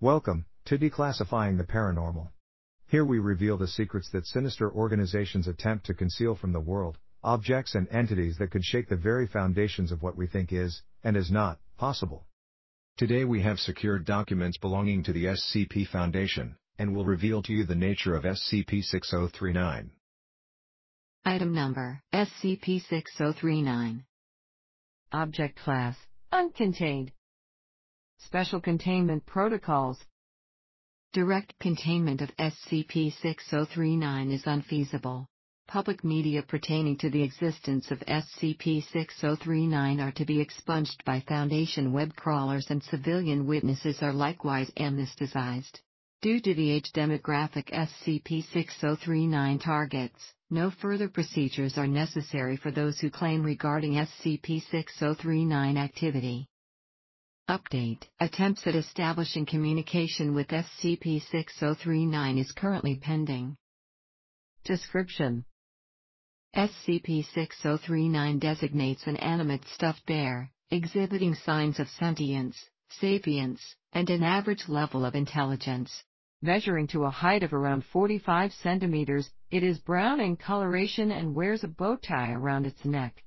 Welcome to Declassifying the Paranormal. Here we reveal the secrets that sinister organizations attempt to conceal from the world, objects and entities that could shake the very foundations of what we think is, and is not, possible. Today we have secured documents belonging to the SCP Foundation, and will reveal to you the nature of SCP-6039. Item number SCP-6039 Object Class Uncontained Special Containment Protocols Direct containment of SCP-6039 is unfeasible. Public media pertaining to the existence of SCP-6039 are to be expunged by Foundation web crawlers and civilian witnesses are likewise amnesticized. Due to the age demographic SCP-6039 targets, no further procedures are necessary for those who claim regarding SCP-6039 activity. Update Attempts at establishing communication with SCP-6039 is currently pending. Description SCP-6039 designates an animate stuffed bear, exhibiting signs of sentience, sapience, and an average level of intelligence. Measuring to a height of around 45 centimeters, it is brown in coloration and wears a bow tie around its neck.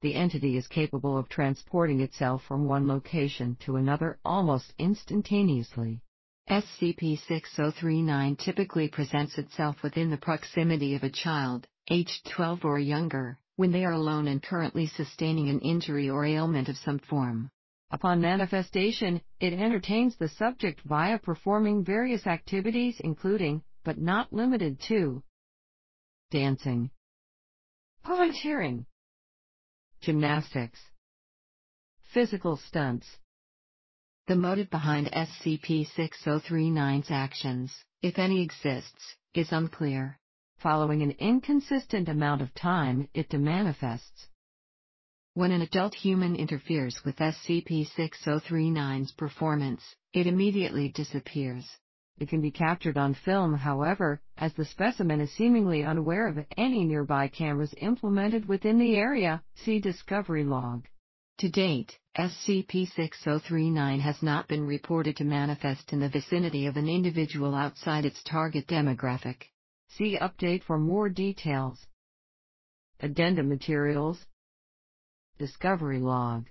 The entity is capable of transporting itself from one location to another almost instantaneously. SCP-6039 typically presents itself within the proximity of a child, aged 12 or younger, when they are alone and currently sustaining an injury or ailment of some form. Upon manifestation, it entertains the subject via performing various activities including, but not limited to, dancing, volunteering, gymnastics, physical stunts. The motive behind SCP-6039's actions, if any exists, is unclear. Following an inconsistent amount of time, it demanifests. When an adult human interferes with SCP-6039's performance, it immediately disappears. It can be captured on film however, as the specimen is seemingly unaware of any nearby cameras implemented within the area, see Discovery Log. To date, SCP-6039 has not been reported to manifest in the vicinity of an individual outside its target demographic. See update for more details. Addendum Materials Discovery Log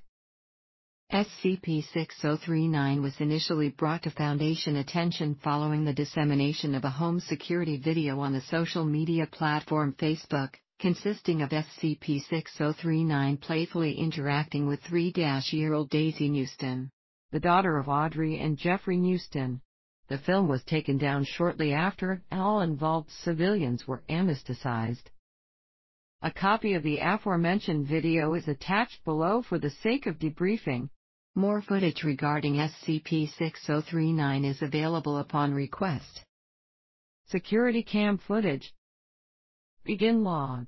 SCP-6039 was initially brought to Foundation attention following the dissemination of a home security video on the social media platform Facebook, consisting of SCP-6039 playfully interacting with three-year-old Daisy Newston, the daughter of Audrey and Jeffrey Newston. The film was taken down shortly after, all involved civilians were amnesticized. A copy of the aforementioned video is attached below for the sake of debriefing. More footage regarding SCP-6039 is available upon request. Security cam footage. Begin log.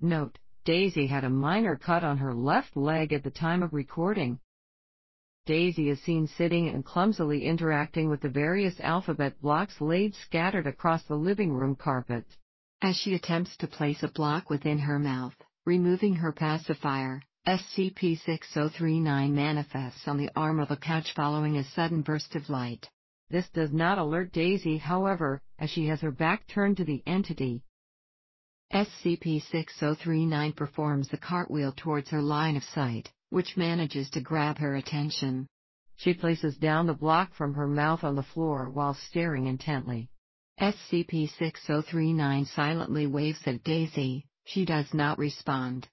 Note, Daisy had a minor cut on her left leg at the time of recording. Daisy is seen sitting and clumsily interacting with the various alphabet blocks laid scattered across the living room carpet. As she attempts to place a block within her mouth, removing her pacifier, SCP-6039 manifests on the arm of a couch following a sudden burst of light. This does not alert Daisy however, as she has her back turned to the entity. SCP-6039 performs the cartwheel towards her line of sight, which manages to grab her attention. She places down the block from her mouth on the floor while staring intently. SCP-6039 silently waves at Daisy, she does not respond.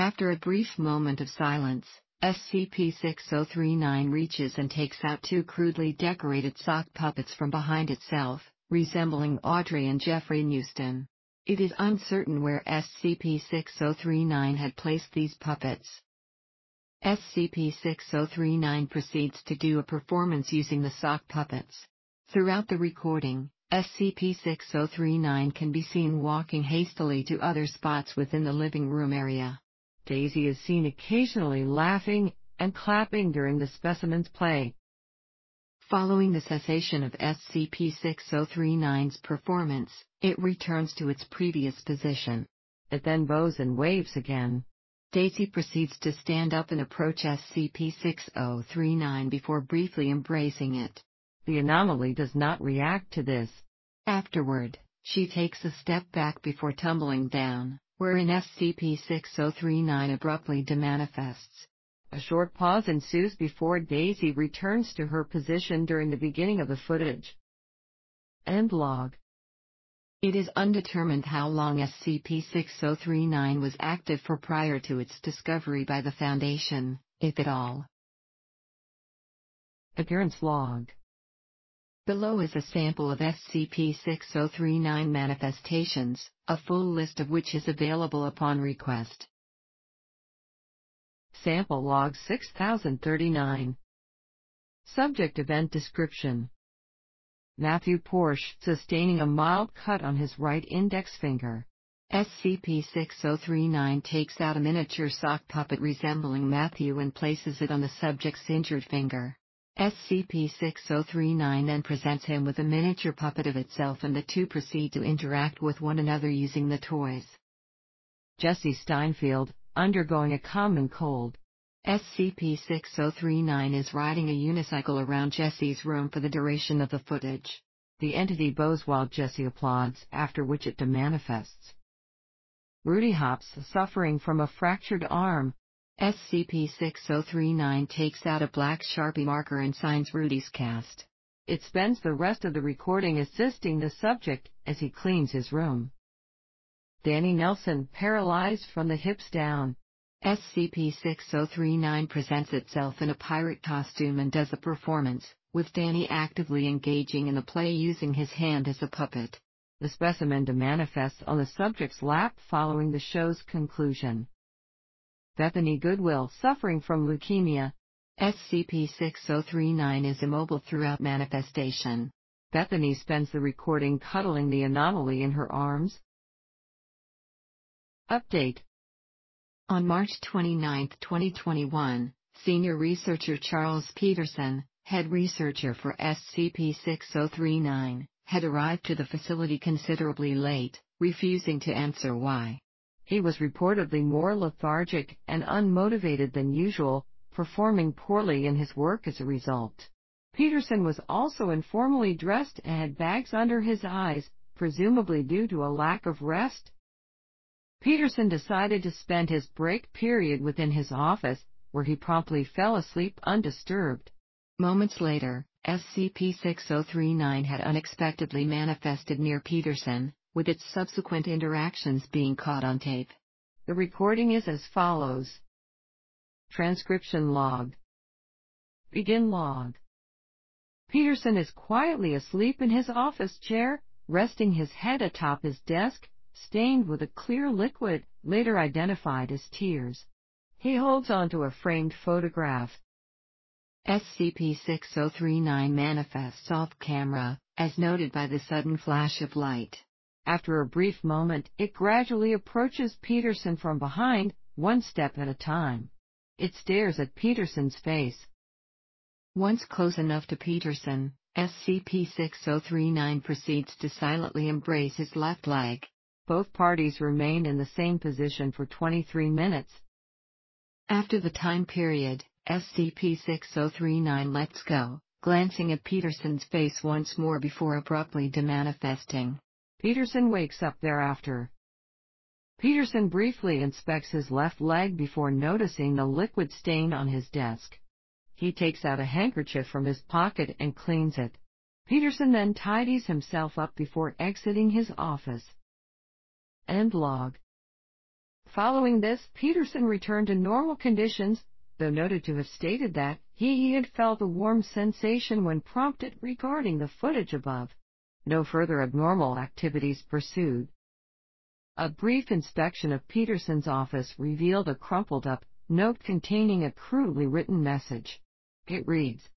After a brief moment of silence, SCP-6039 reaches and takes out two crudely decorated sock puppets from behind itself, resembling Audrey and Jeffrey Newston. It is uncertain where SCP-6039 had placed these puppets. SCP-6039 proceeds to do a performance using the sock puppets. Throughout the recording, SCP-6039 can be seen walking hastily to other spots within the living room area. Daisy is seen occasionally laughing and clapping during the specimen's play. Following the cessation of SCP-6039's performance, it returns to its previous position. It then bows and waves again. Daisy proceeds to stand up and approach SCP-6039 before briefly embracing it. The anomaly does not react to this. Afterward, she takes a step back before tumbling down, wherein SCP-6039 abruptly demanifests. A short pause ensues before Daisy returns to her position during the beginning of the footage. End log. It is undetermined how long SCP-6039 was active for prior to its discovery by the Foundation, if at all. Appearance log. Below is a sample of SCP-6039 manifestations, a full list of which is available upon request. Sample log 6039 Subject Event Description Matthew Porsche sustaining a mild cut on his right index finger. SCP-6039 takes out a miniature sock puppet resembling Matthew and places it on the subject's injured finger. SCP-6039 then presents him with a miniature puppet of itself and the two proceed to interact with one another using the toys. Jesse Steinfeld, undergoing a common cold, SCP-6039 is riding a unicycle around Jesse's room for the duration of the footage. The entity bows while Jesse applauds, after which it demanifests. Rudy Hops, suffering from a fractured arm. SCP-6039 takes out a black Sharpie marker and signs Rudy's cast. It spends the rest of the recording assisting the subject as he cleans his room. Danny Nelson, paralyzed from the hips down. SCP-6039 presents itself in a pirate costume and does a performance, with Danny actively engaging in the play using his hand as a puppet. The specimen demanifests on the subject's lap following the show's conclusion. Bethany Goodwill, suffering from leukemia. SCP-6039 is immobile throughout manifestation. Bethany spends the recording cuddling the anomaly in her arms. Update on March 29, 2021, senior researcher Charles Peterson, head researcher for SCP-6039, had arrived to the facility considerably late, refusing to answer why. He was reportedly more lethargic and unmotivated than usual, performing poorly in his work as a result. Peterson was also informally dressed and had bags under his eyes, presumably due to a lack of rest Peterson decided to spend his break period within his office, where he promptly fell asleep undisturbed. Moments later, SCP-6039 had unexpectedly manifested near Peterson, with its subsequent interactions being caught on tape. The recording is as follows. Transcription log. Begin log. Peterson is quietly asleep in his office chair, resting his head atop his desk, stained with a clear liquid, later identified as tears. He holds onto a framed photograph. SCP-6039 manifests off camera, as noted by the sudden flash of light. After a brief moment, it gradually approaches Peterson from behind, one step at a time. It stares at Peterson's face. Once close enough to Peterson, SCP-6039 proceeds to silently embrace his left leg. Both parties remain in the same position for 23 minutes. After the time period, SCP-6039 lets go, glancing at Peterson's face once more before abruptly demanifesting. Peterson wakes up thereafter. Peterson briefly inspects his left leg before noticing the liquid stain on his desk. He takes out a handkerchief from his pocket and cleans it. Peterson then tidies himself up before exiting his office. End log. Following this, Peterson returned to normal conditions, though noted to have stated that he had felt a warm sensation when prompted regarding the footage above. No further abnormal activities pursued. A brief inspection of Peterson's office revealed a crumpled up note containing a crudely written message. It reads,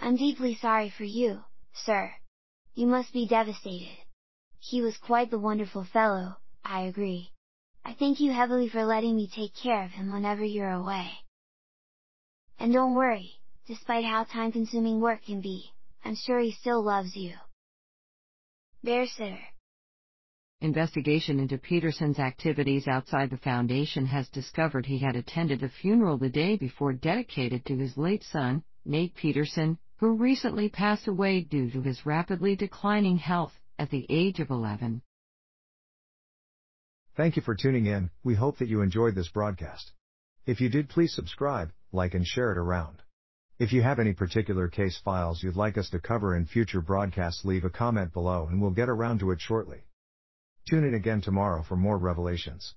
I'm deeply sorry for you, sir. You must be devastated. He was quite the wonderful fellow, I agree. I thank you heavily for letting me take care of him whenever you're away. And don't worry, despite how time consuming work can be, I'm sure he still loves you. Bearsitter Investigation into Peterson's activities outside the foundation has discovered he had attended a funeral the day before dedicated to his late son, Nate Peterson, who recently passed away due to his rapidly declining health at the age of 11. Thank you for tuning in, we hope that you enjoyed this broadcast. If you did, please subscribe, like, and share it around. If you have any particular case files you'd like us to cover in future broadcasts, leave a comment below and we'll get around to it shortly. Tune in again tomorrow for more revelations.